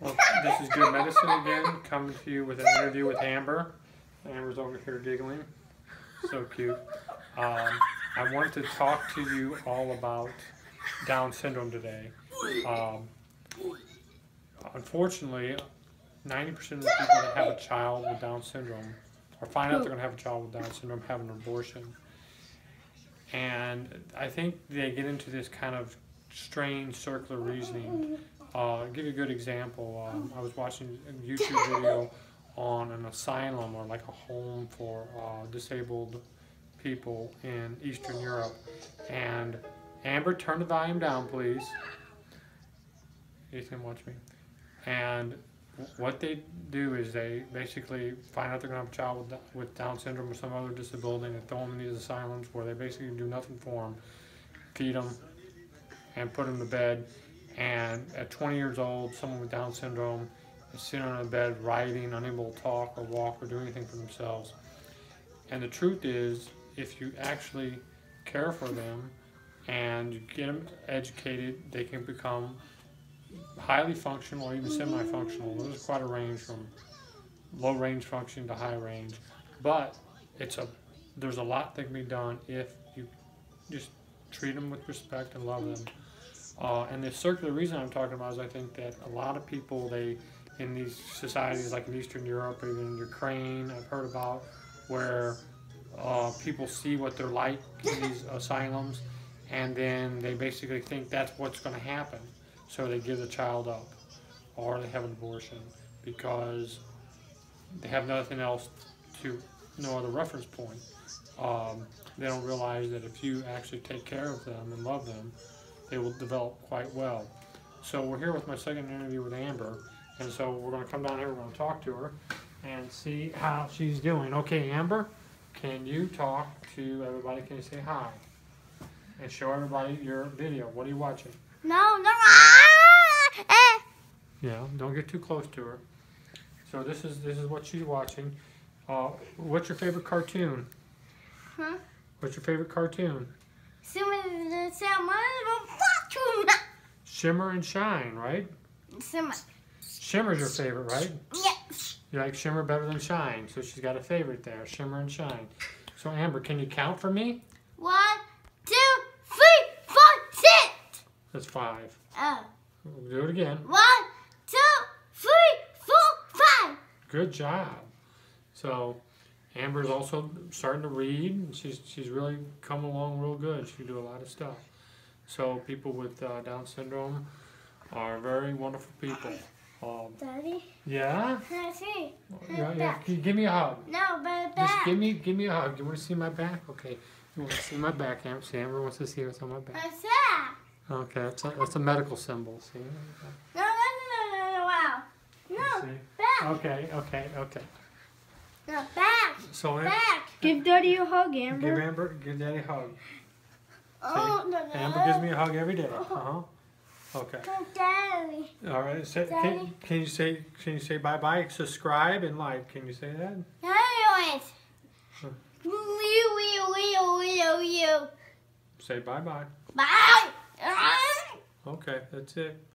Well, this is Good Medicine again, coming to you with an interview with Amber. Amber's over here giggling. So cute. Um, I want to talk to you all about Down syndrome today. Um, unfortunately, 90% of the people that have a child with Down syndrome or find out they're going to have a child with Down syndrome have an abortion. And I think they get into this kind of strange circular reasoning. Uh, give you a good example. Um, I was watching a YouTube video on an asylum or like a home for uh, disabled people in Eastern Europe. And Amber, turn the volume down, please. Ethan, watch me. And what they do is they basically find out they're going to have a child with, with Down syndrome or some other disability and they throw them in these asylums where they basically do nothing for them, feed them, and put them to bed. And at 20 years old, someone with Down syndrome is sitting on a bed, writhing, unable to talk or walk or do anything for themselves. And the truth is, if you actually care for them and you get them educated, they can become highly functional or even semi-functional. There's quite a range from low range function to high range, but it's a there's a lot that can be done if you just treat them with respect and love them. Uh, and the circular reason I'm talking about is I think that a lot of people they in these societies like in Eastern Europe or even in Ukraine I've heard about where uh, people see what they're like in these asylums and then they basically think that's what's going to happen so they give the child up or they have an abortion because they have nothing else to, no other reference point. Um, they don't realize that if you actually take care of them and love them, they will develop quite well. So we're here with my second interview with Amber, and so we're going to come down here, we're going to talk to her and see how she's doing. Okay, Amber, can you talk to everybody? Can you say hi? And show everybody your video. What are you watching? No, no. Ah, eh. Yeah, don't get too close to her. So this is this is what she's watching. Uh, what's your favorite cartoon? Huh? What's your favorite cartoon? Shimmer and Shine, right? Shimmer. Shimmer's your favorite, right? Yes. You like Shimmer better than Shine, so she's got a favorite there, Shimmer and Shine. So Amber, can you count for me? One, two, three, four, six. That's five. Oh. We'll do it again. One, two, three, four, five. Good job. So Amber's also starting to read. and She's she's really come along real good. She can do a lot of stuff. So people with uh, Down syndrome are very wonderful people. Um, Daddy, yeah? can I see? Yeah, yeah. Give me a hug? No, but back. Just give me give me a hug. You want to see my back? Okay. You want to see my back? Amber, see, Amber wants to see what's on my back. What's that? Okay, that's a, that's a medical symbol. See? No, no, no, no, no, no, wow. No, back. Okay, okay, okay. No, back. So Back. Give Daddy a hug, Amber. give Amber. Amber, give Daddy a hug. Oh, no, no. Amber gives me a hug every day. Uh huh. Okay. Daddy. All right. Say, can, Daddy. can you say can you say bye bye? Subscribe and like. Can you say that? Anyways. Huh. You, you, you, you, you. Say bye bye. Bye. Okay, that's it.